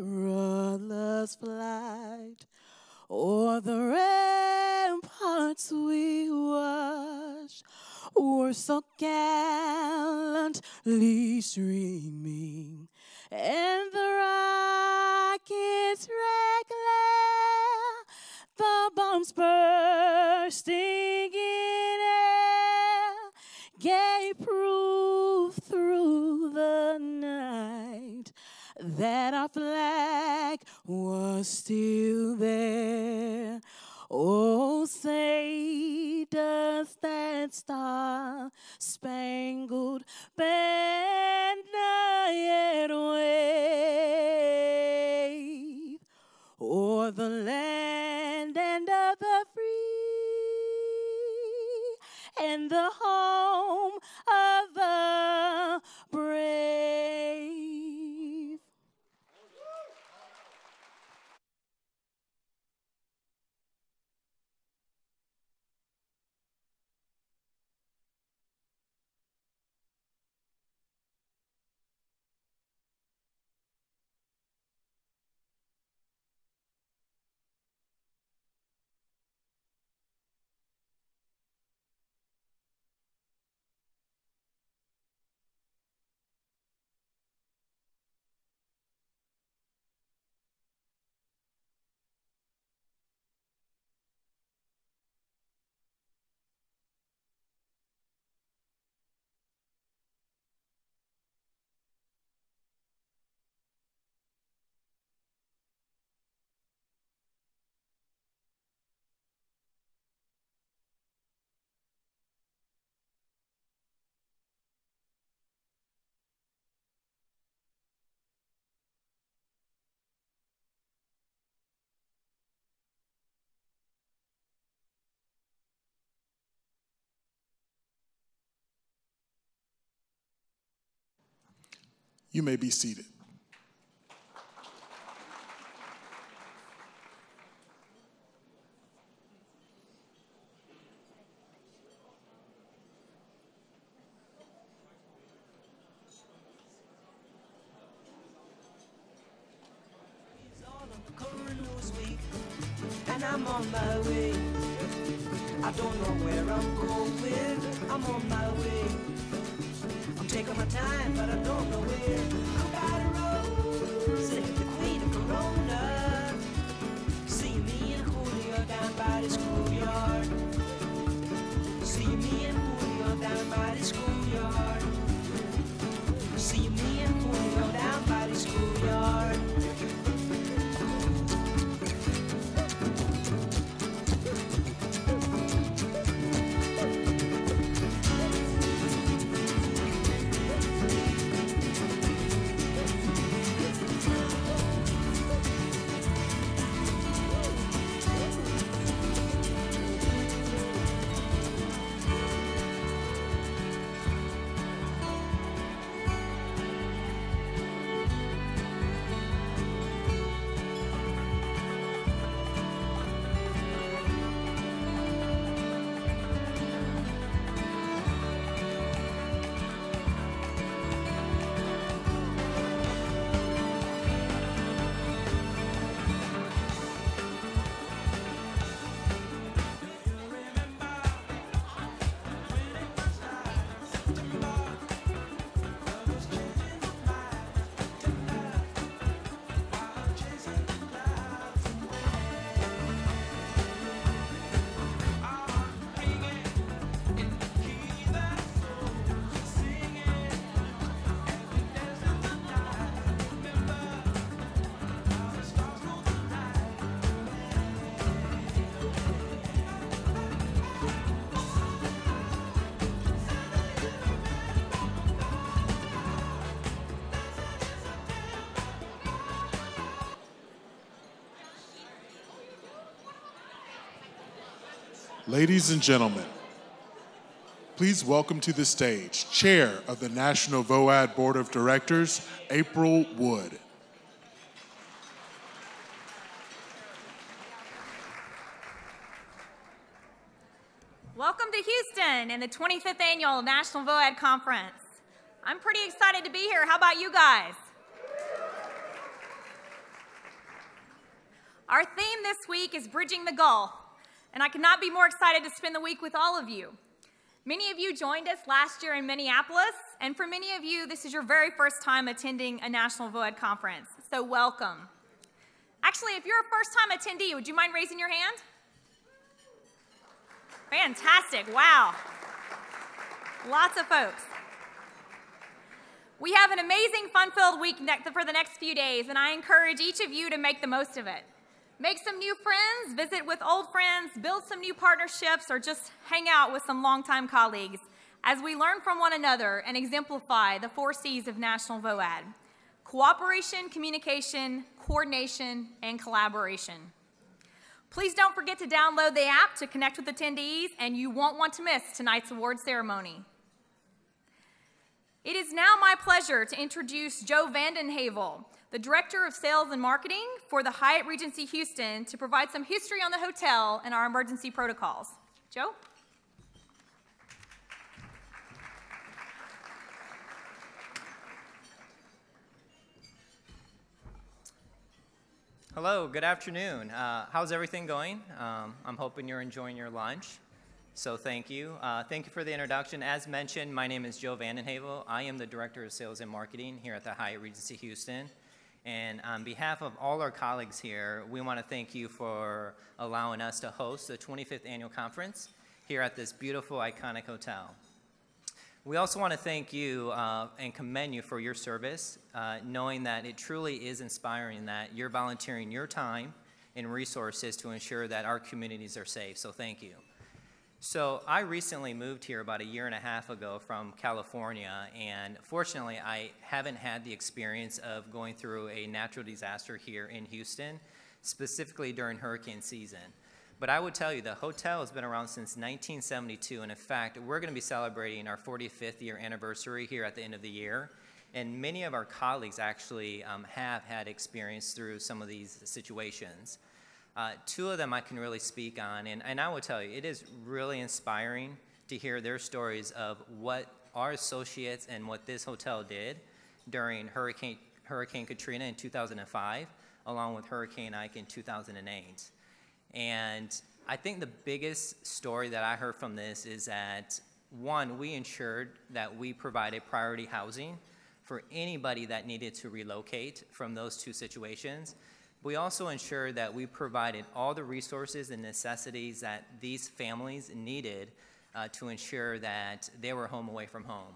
perilous flight o'er the ramparts we watched were so gallantly streaming, and the rockets' red glare, the bombs bursting in air, gave proof through that our flag was still there. Oh, say does that star spangled banner yet wave o'er the land and of the free and the home of the brave? You may be seated. I'm on my way. I don't know where I'm going. I'm on my way. Taking my time, but I don't know where. Ladies and gentlemen, please welcome to the stage Chair of the National VOAD Board of Directors, April Wood. Welcome to Houston and the 25th Annual National VOAD Conference. I'm pretty excited to be here. How about you guys? Our theme this week is Bridging the Gulf, and I could not be more excited to spend the week with all of you. Many of you joined us last year in Minneapolis, and for many of you, this is your very first time attending a National VOAD conference, so welcome. Actually, if you're a first time attendee, would you mind raising your hand? Fantastic, wow. Lots of folks. We have an amazing fun-filled week for the next few days, and I encourage each of you to make the most of it. Make some new friends, visit with old friends, build some new partnerships, or just hang out with some longtime colleagues as we learn from one another and exemplify the four C's of National VOAD. Cooperation, communication, coordination, and collaboration. Please don't forget to download the app to connect with attendees, and you won't want to miss tonight's award ceremony. It is now my pleasure to introduce Joe Vandenhavel, the Director of Sales and Marketing for the Hyatt Regency Houston, to provide some history on the hotel and our emergency protocols. Joe? Hello, good afternoon. Uh, how's everything going? Um, I'm hoping you're enjoying your lunch. So thank you. Uh, thank you for the introduction. As mentioned, my name is Joe Vandenhavel. I am the Director of Sales and Marketing here at the Hyatt Regency Houston. And on behalf of all our colleagues here, we want to thank you for allowing us to host the 25th Annual Conference here at this beautiful, iconic hotel. We also want to thank you uh, and commend you for your service, uh, knowing that it truly is inspiring that you're volunteering your time and resources to ensure that our communities are safe. So thank you. So I recently moved here about a year and a half ago from California, and fortunately, I haven't had the experience of going through a natural disaster here in Houston, specifically during hurricane season. But I would tell you, the hotel has been around since 1972, and in fact, we're going to be celebrating our 45th year anniversary here at the end of the year. And many of our colleagues actually um, have had experience through some of these situations. Uh, two of them I can really speak on, and, and I will tell you, it is really inspiring to hear their stories of what our associates and what this hotel did during Hurricane, Hurricane Katrina in 2005, along with Hurricane Ike in 2008. And I think the biggest story that I heard from this is that, one, we ensured that we provided priority housing for anybody that needed to relocate from those two situations. We also ensured that we provided all the resources and necessities that these families needed uh, to ensure that they were home away from home.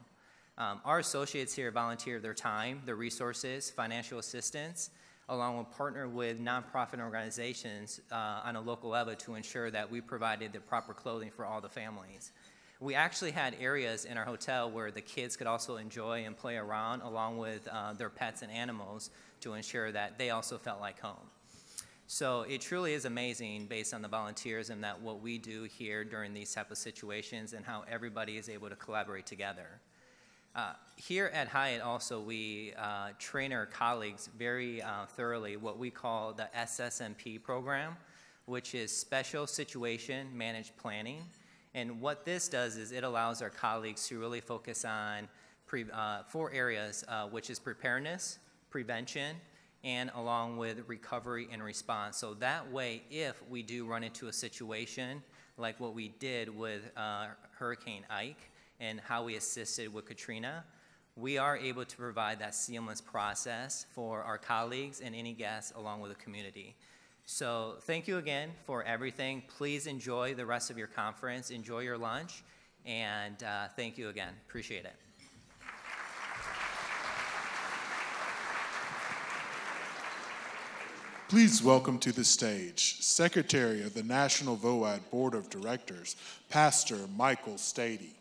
Um, our associates here volunteered their time, their resources, financial assistance, along with partner with nonprofit organizations uh, on a local level to ensure that we provided the proper clothing for all the families. We actually had areas in our hotel where the kids could also enjoy and play around along with uh, their pets and animals to ensure that they also felt like home. So it truly is amazing based on the volunteers and that what we do here during these type of situations and how everybody is able to collaborate together. Uh, here at Hyatt also we uh, train our colleagues very uh, thoroughly what we call the SSMP program, which is Special Situation Managed Planning. And what this does is it allows our colleagues to really focus on uh, four areas, uh, which is preparedness, prevention, and along with recovery and response. So that way, if we do run into a situation like what we did with uh, Hurricane Ike and how we assisted with Katrina, we are able to provide that seamless process for our colleagues and any guests along with the community. So thank you again for everything. Please enjoy the rest of your conference. Enjoy your lunch. And uh, thank you again. Appreciate it. Please welcome to the stage Secretary of the National VOAD Board of Directors, Pastor Michael Stady.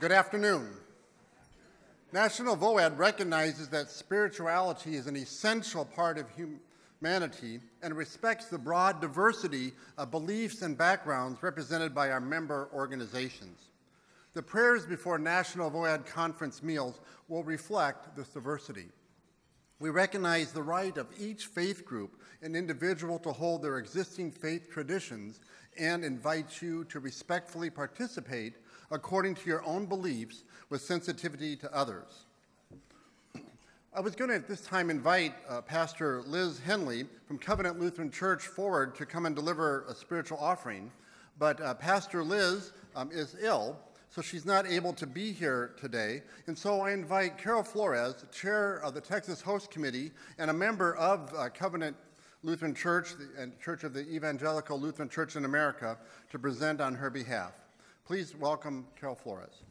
Good afternoon. National VOAD recognizes that spirituality is an essential part of humanity and respects the broad diversity of beliefs and backgrounds represented by our member organizations. The prayers before National VOAD conference meals will reflect this diversity. We recognize the right of each faith group and individual to hold their existing faith traditions and invite you to respectfully participate according to your own beliefs with sensitivity to others. I was going to at this time invite uh, Pastor Liz Henley from Covenant Lutheran Church forward to come and deliver a spiritual offering, but uh, Pastor Liz um, is ill, so she's not able to be here today. And so I invite Carol Flores, chair of the Texas Host Committee and a member of uh, Covenant Lutheran Church and Church of the Evangelical Lutheran Church in America, to present on her behalf. Please welcome Carol Flores.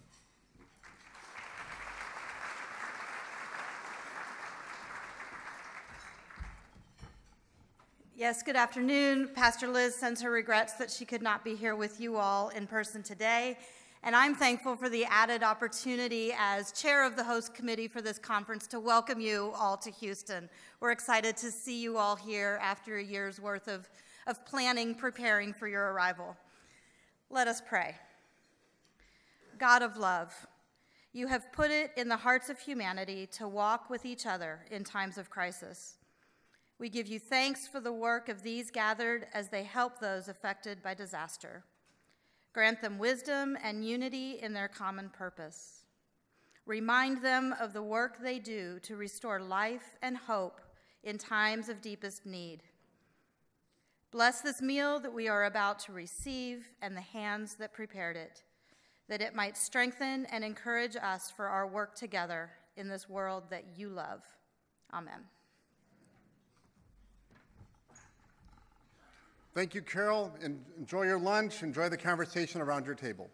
Yes, good afternoon. Pastor Liz sends her regrets that she could not be here with you all in person today. And I'm thankful for the added opportunity as chair of the host committee for this conference to welcome you all to Houston. We're excited to see you all here after a year's worth of, of planning, preparing for your arrival. Let us pray. God of love, you have put it in the hearts of humanity to walk with each other in times of crisis. We give you thanks for the work of these gathered as they help those affected by disaster. Grant them wisdom and unity in their common purpose. Remind them of the work they do to restore life and hope in times of deepest need. Bless this meal that we are about to receive and the hands that prepared it, that it might strengthen and encourage us for our work together in this world that you love. Amen. Thank you, Carol. Enjoy your lunch. Enjoy the conversation around your table.